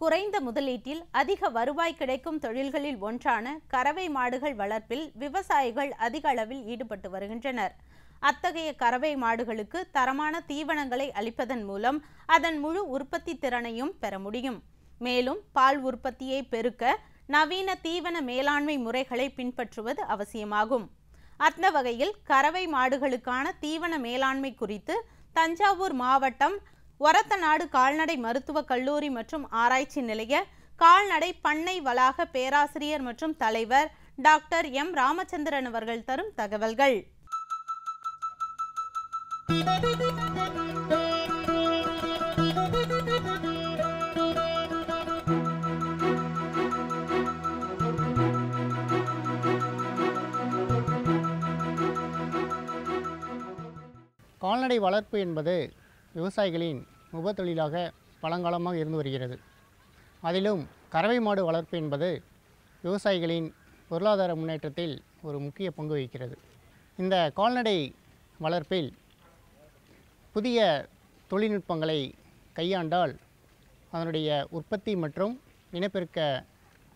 குறைந்த முதலீட்டில் அதிக வருவாய் கிடைக்கும் தொழில்களில் ஒன்றான கறவை மாடுகள் வளர்ப்பில் விவசாயிகள் அதிக அளவில் ஈடுபட்டு வருகின்றனர். அத்தகைய கறவை மாடுகளுக்கு தரமான தீவனங்களை அளிப்பதன் மூலம் அதன் முழு உற்பத்தி திறனையும் பெற முடியும். மேலும் பால் உற்பத்தியை பெருக்க நவீன தீவன மேலாண்மை முறைகளை பின்பற்றுவது அவசியமாகும். அந்த வகையில் கறவை மாடுகளுக்கான தீவன மேலாண்மை குறித்து தஞ்சாவூர் மாவட்டம் ஒரத்தநாடு கால்நடை மருத்துவக் கல்லூரி மற்றும் ஆராய்ச்சி நிலைய கால்நடை பண்ணை வளாக பேராசிரியர் மற்றும் தலைவர் டாக்டர் எம். ராமச்சந்திரன் அவர்கள் தரும் தகவல்கள். கால்நடை வளர்ப்பு என்பது விவசாயிகளின் உபத்தொழிலாக பழங்காலமாக இருந்து வருகிறது. அதிலும் கறவை மாடு வளர்ப்பு என்பது விவசாயிகளின் பொருளாதார முன்னேற்றத்தில் ஒரு முக்கிய பங்கு வகிக்கிறது. இந்த கால்நடை வளர்ப்பில் புதிய தொழில்நுட்பங்களை கையாண்டால் அதனுடைய உற்பத்தி மற்றும் இனப்பெருக்க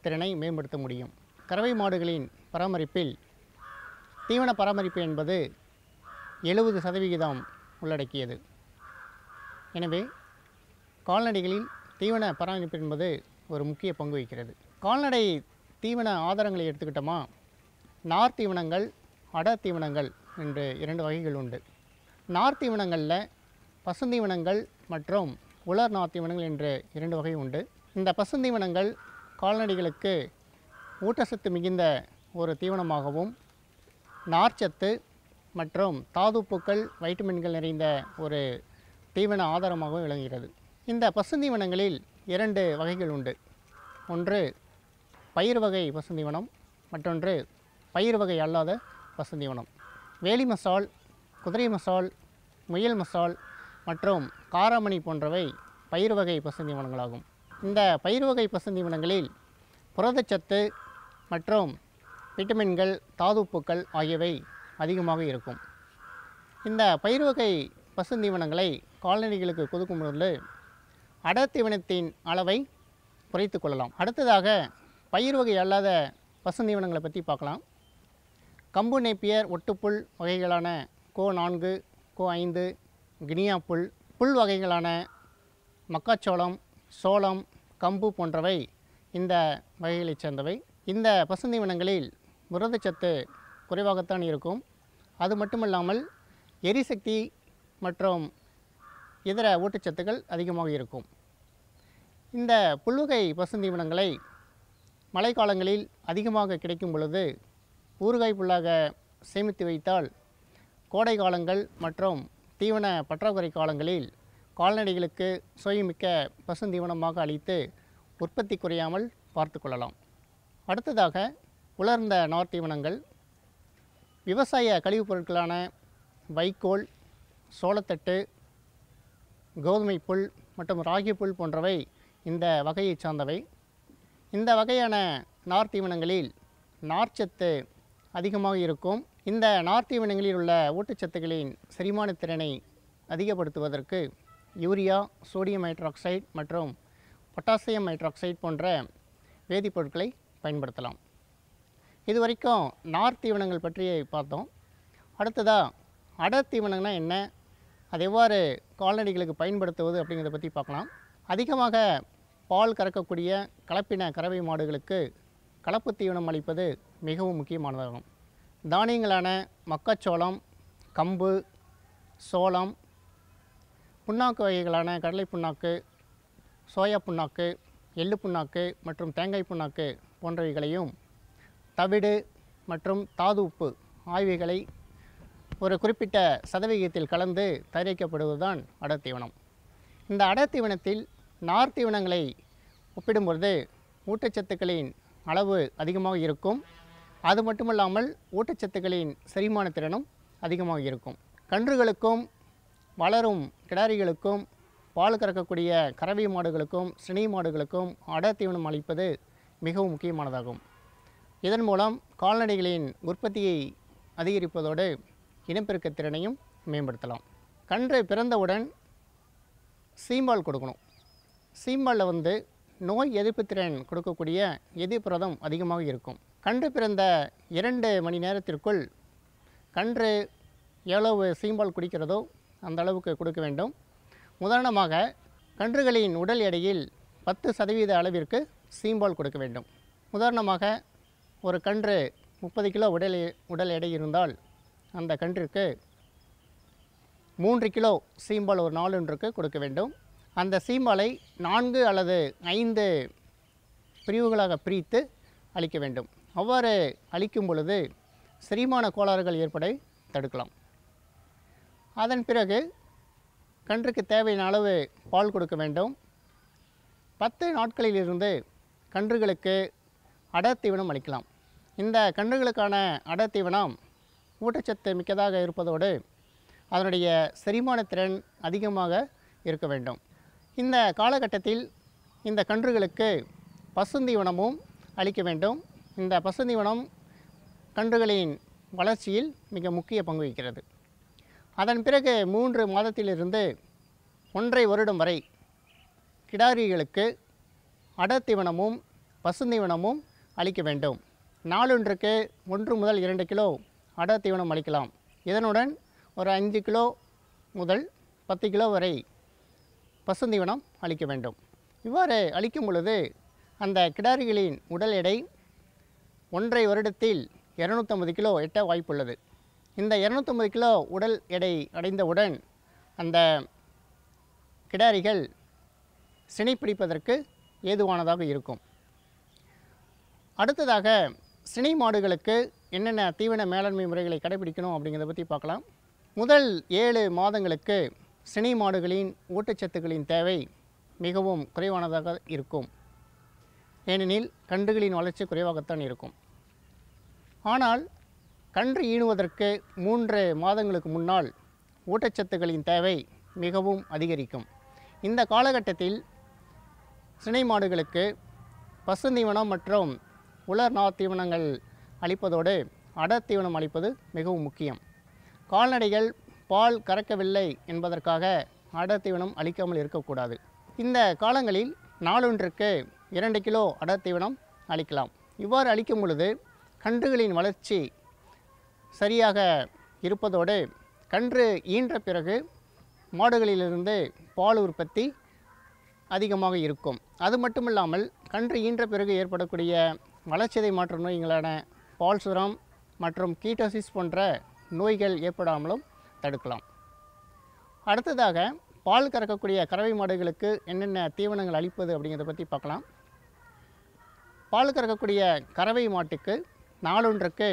திறனை மேம்படுத்த முடியும். கறவை மாடுகளின் பராமரிப்பில் தீவன பராமரிப்பு என்பது எழுபது சதவிகிதம் உள்ளடக்கியது. எனவே கால்நடைகளில் தீவன பராமரிப்பு என்பது ஒரு முக்கிய பங்கு வகிக்கிறது. கால்நடை தீவன ஆதாரங்களை எடுத்துக்கிட்டோமா? நார் தீவனங்கள் அட தீவனங்கள் என்று இரண்டு வகைகள் உண்டு. நார் தீவனங்களில் பசுந்தீவனங்கள் மற்றும் உலர் நார் தீவனங்கள் என்று இரண்டு வகை உண்டு. இந்த பசுந்தீவனங்கள் கால்நடைகளுக்கு ஊட்டச்சத்து மிகுந்த ஒரு தீவனமாகவும் நார்ச்சத்து மற்றும் தாதுப்புக்கள் வைட்டமின்கள் நிறைந்த ஒரு தீவன ஆதாரமாகவும் விளங்குகிறது. இந்த பசுந்தீவனங்களில் இரண்டு வகைகள் உண்டு. ஒன்று பயிர் வகை பசுந்தீவனம். மற்றொன்று பயிர் வகை அல்லாத பசுந்தீவனம். வேலி மசால் குதிரை மசால் முயல் மசால் மற்றும் காராமணி போன்றவை பயிர் வகை பசுந்தீவனங்களாகும். இந்த பயிர் வகை பசுந்தீவனங்களில் புரதச்சத்து மற்றும் விட்டமின்கள் தாதுப்புக்கள் ஆகியவை அதிகமாக இருக்கும். இந்த பயிர் வகை பசுந்தீவனங்களை கால்நடைகளுக்கு கொடுக்கும் பொழுது அடத்தீவனத்தின் அளவை குறைத்து கொள்ளலாம். அடுத்ததாக பயிர் வகை அல்லாத பசுந்தீவனங்களை பற்றி பார்க்கலாம். கம்பு நேப்பியர் ஒட்டுப்புல் வகைகளான கோ நான்கு கோ ஐந்து கினியா புல் புல் வகைகளான மக்காச்சோளம் சோளம் கம்பு போன்றவை இந்த வகைகளைச் சேர்ந்தவை. இந்த பசுந்தீவனங்களில் புரதச்சத்து குறைவாகத்தான் இருக்கும். அது மட்டுமல்லாமல் எரிசக்தி மற்றும் இதர ஊட்டச்சத்துக்கள் அதிகமாக இருக்கும். இந்த புல்வகை பசுந்தீவனங்களை மழைக்காலங்களில் அதிகமாக கிடைக்கும் பொழுது ஊறுகாய் புல்லாக சேமித்து வைத்தால் கோடை காலங்கள் மற்றும் தீவன பற்றாக்குறை காலங்களில் கால்நடைகளுக்கு சுயமிக்க பசுந்தீவனமாக அளித்து உற்பத்தி குறையாமல் பார்த்து கொள்ளலாம். அடுத்ததாக உலர்ந்த நார் தீவனங்கள் விவசாய கழிவுப் பொருட்களான வைக்கோல் சோளத்தட்டு கோதுமை புல் மற்றும் ராகி புல் போன்றவை இந்த வகையைச் சார்ந்தவை. இந்த வகையான நார் தீவனங்களில் நார்ச்சத்து அதிகமாக இருக்கும். இந்த நார் தீவனங்களில் உள்ள ஊட்டச்சத்துக்களின் செரிமான திறனை அதிகப்படுத்துவதற்கு யூரியா சோடியம் ஹைட்ராக்சைடு மற்றும் பொட்டாசியம் ஹைட்ராக்சைடு போன்ற வேதிப்பொருட்களை பயன்படுத்தலாம். இதுவரைக்கும் நார் தீவனங்கள் பற்றி பார்த்தோம். அடுத்ததாக அடர் தீவனங்கள்னால் என்ன? அது எவ்வாறு கால்நடைகளுக்கு பயன்படுத்துவது அப்படிங்கிறத பற்றி பார்க்கலாம். அதிகமாக பால் கறக்கக்கூடிய கலப்பின கறவை மாடுகளுக்கு கலப்பு தீவனம் அளிப்பது மிகவும் முக்கியமானதாகும். தானியங்களான மக்காச்சோளம் கம்பு சோளம் புண்ணாக்கு வகைகளான கடலை புண்ணாக்கு சோயா புண்ணாக்கு எள்ளு புண்ணாக்கு மற்றும் தேங்காய் புண்ணாக்கு போன்றவைகளையும் தவிடு மற்றும் தாது உப்பு ஆய்வுகளை ஒரு குறிப்பிட்ட சதவிகிதத்தில் கலந்து தயாரிக்கப்படுவதுதான் அடர்த்தீவனம். இந்த அடர்த்தீவனத்தில் நார்த்தீவனங்களை ஒப்பிடும்பொழுது ஊட்டச்சத்துக்களின் அளவு அதிகமாக இருக்கும். அது மட்டுமல்லாமல் ஊட்டச்சத்துக்களின் செரிமான திறனும் அதிகமாக இருக்கும். கன்றுகளுக்கும் வளரும் கிடாரிகளுக்கும் பால் கறக்கக்கூடிய கறவை மாடுகளுக்கும் சினி மாடுகளுக்கும் அடர்த்தீவனம் அளிப்பது மிகவும் முக்கியமானதாகும். இதன் மூலம் கால்நடைகளின் உற்பத்தியை அதிகரிப்பதோடு இனப்பெருக்க திறனையும் மேம்படுத்தலாம். கன்று பிறந்தவுடன் சீம்பால் கொடுக்கணும். சீம்பாலில் வந்து நோய் எதிர்ப்பு திறன் கொடுக்கக்கூடிய எதிர்ப்புரதம் அதிகமாக இருக்கும். கன்று பிறந்த இரண்டு மணி நேரத்திற்குள் கன்று எவ்வளவு சீம்பால் குடிக்கிறதோ அந்த அளவுக்கு கொடுக்க வேண்டும். உதாரணமாக கன்றுகளின் உடல் எடையில் பத்து சதவீத அளவிற்கு சீம்பால் கொடுக்க வேண்டும். உதாரணமாக ஒரு கன்று முப்பது கிலோ உடல் எ- உடல் எடை இருந்தால் அந்த கன்றிற்கு மூன்று கிலோ சீம்பால் ஒரு நாளொன்றுக்கு கொடுக்க வேண்டும். அந்த சீம்பாலை நான்கு அல்லது ஐந்து பிரிவுகளாக பிரித்து அளிக்க வேண்டும். அவ்வாறு அளிக்கும் பொழுது செரிமான கோளாறுகள் ஏற்பட தடுக்கலாம். அதன் பிறகு கன்றுக்கு தேவையான அளவு பால் கொடுக்க வேண்டும். பத்து நாட்களிலிருந்து கன்றுகளுக்கு அடத்தீவனம் அளிக்கலாம். இந்த கன்றுகளுக்கான அடத்தீவனம் ஊட்டச்சத்து மிக்கதாக இருப்பதோடு அதனுடைய செரிமான திறன் அதிகமாக இருக்க வேண்டும். இந்த காலகட்டத்தில் இந்த கன்றுகளுக்கு பசுந்தீவனமும் அளிக்க வேண்டும். இந்த பசுந்தீவனம் கன்றுகளின் வளர்ச்சியில் மிக முக்கிய பங்கு வகிக்கிறது. அதன் பிறகு மூன்று மாதத்திலிருந்து ஒன்றை வருடம் வரை கிடாரிகளுக்கு அடத்தீவனமும் பசுந்தீவனமும் அளிக்க வேண்டும். நாளொன்றுக்கு ஒன்று முதல் இரண்டு கிலோ அடத்தீவனம் அளிக்கலாம். இதனுடன் ஒரு அஞ்சு கிலோ முதல் பத்து கிலோ வரை பசுந்தீவனம் அளிக்க வேண்டும். இவ்வாறு அளிக்கும் பொழுது அந்த கிடாரிகளின் உடல் எடை ஒன்றை வருடத்தில் இரநூத்தம்பது கிலோ எட்ட வாய்ப்புள்ளது. இந்த இரநூத்தம்பது கிலோ உடல் எடை அடைந்தவுடன் அந்த கிடாரிகள் சினைப்பிடிப்பதற்கு ஏதுவானதாக இருக்கும். அடுத்ததாக சினை மாடுகளுக்கு என்னென்ன தீவன மேலாண்மை முறைகளை கடைபிடிக்கணும் அப்படிங்கிறத பற்றி பார்க்கலாம். முதல் ஏழு மாதங்களுக்கு சினை மாடுகளின் ஊட்டச்சத்துக்களின் தேவை மிகவும் குறைவானதாக இருக்கும். ஏனெனில் கன்றுகளின் வளர்ச்சி குறைவாகத்தான் இருக்கும். ஆனால் கன்று ஈனுவதற்கு மூன்று மாதங்களுக்கு முன்னால் ஊட்டச்சத்துக்களின் தேவை மிகவும் அதிகரிக்கும். இந்த காலகட்டத்தில் சினை மாடுகளுக்கு பசுந்தீவனம் மற்றும் உலர் நார் தீவனங்கள் அளிப்பதோடு அடத்தீவனம் அளிப்பது மிகவும் முக்கியம். கால்நடைகள் பால் கறக்கவில்லை என்பதற்காக அடத்தீவனம் அளிக்காமல் இருக்கக்கூடாது. இந்த காலங்களில் நாளொன்றுக்கு இரண்டு கிலோ அடத்தீவனம் அளிக்கலாம். இவ்வாறு அளிக்கும் பொழுது கன்றுகளின் வளர்ச்சி சரியாக இருப்பதோடு கன்று ஈன்ற பிறகு மாடுகளிலிருந்து பால் உற்பத்தி அதிகமாக இருக்கும். அது மட்டுமில்லாமல் கன்று ஈன்ற பிறகு ஏற்படக்கூடிய வளர்ச்சிதை மாற்ற நோய்களான பால் சுரம் மற்றும் கீட்டோசிஸ் போன்ற நோய்கள் ஏற்படாமலும் தடுக்கலாம். அடுத்ததாக பால் கறக்கக்கூடிய கறவை மாடுகளுக்கு என்னென்ன தீவனங்கள் அளிப்பது அப்படிங்கிறத பற்றி பார்க்கலாம். பால் கறக்கக்கூடிய கறவை மாட்டுக்கு நாளொன்றுக்கு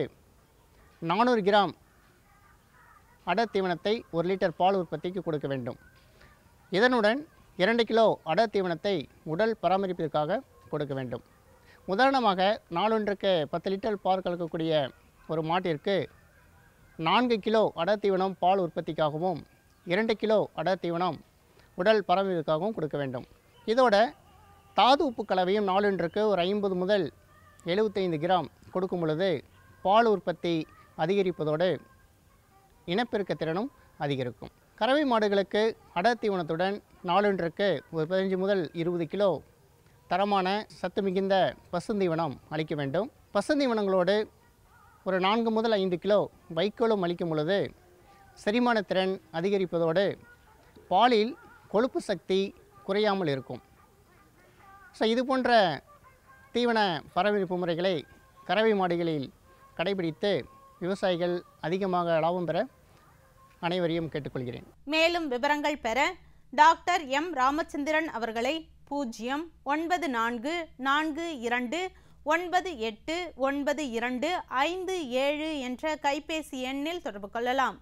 நானூறு கிராம் அட தீவனத்தை ஒரு லிட்டர் பால் உற்பத்திக்கு கொடுக்க வேண்டும். இதனுடன் இரண்டு கிலோ அட தீவனத்தை உடல் பராமரிப்பிற்காக கொடுக்க வேண்டும். உதாரணமாக நாளொன்றுக்கு பத்து லிட்டர் பால் கலக்கக்கூடிய ஒரு மாட்டிற்கு நான்கு கிலோ அடர் தீவனம் பால் உற்பத்திக்காகவும் இரண்டு கிலோ அடர் தீவனம் உடல் பராமரிப்புக்காகவும் கொடுக்க வேண்டும். இதோட தாது உப்பு கலவையும் நாளொன்றுக்கு ஒரு ஐம்பது முதல் எழுபத்தைந்து கிராம் கொடுக்கும் பொழுது பால் உற்பத்தி அதிகரிப்பதோடு இனப்பெருக்க திறனும் அதிகரிக்கும். கறவை மாடுகளுக்கு அடர் தீவனத்துடன் நாளொன்றுக்கு ஒரு பதினஞ்சு முதல் இருபது கிலோ தரமான சத்து மிகுந்த பசுந்தீவனம் அளிக்க வேண்டும். பசுந்தீவனங்களோடு ஒரு நான்கு முதல் ஐந்து கிலோ வைக்கோலும் அளிக்கும் பொழுது செரிமான திறன் அதிகரிப்பதோடு பாலில் கொழுப்பு சக்தி குறையாமல் இருக்கும். ஸோ இது போன்ற தீவன பராமரிப்பு முறைகளை கறவை மாடுகளில் கடைபிடித்து விவசாயிகள் அதிகமாக லாபம் பெற அனைவரையும் கேட்டுக்கொள்கிறேன். மேலும் விவரங்கள் பெற டாக்டர் எம் ராமச்சந்திரன் அவர்களை பூஜ்ஜியம் ஒன்பது நான்கு நான்கு இரண்டு ஒன்பது எட்டு ஒன்பது இரண்டு ஐந்து ஏழு என்ற கைபேசி எண்ணில் தொடர்பு கொள்ளலாம்.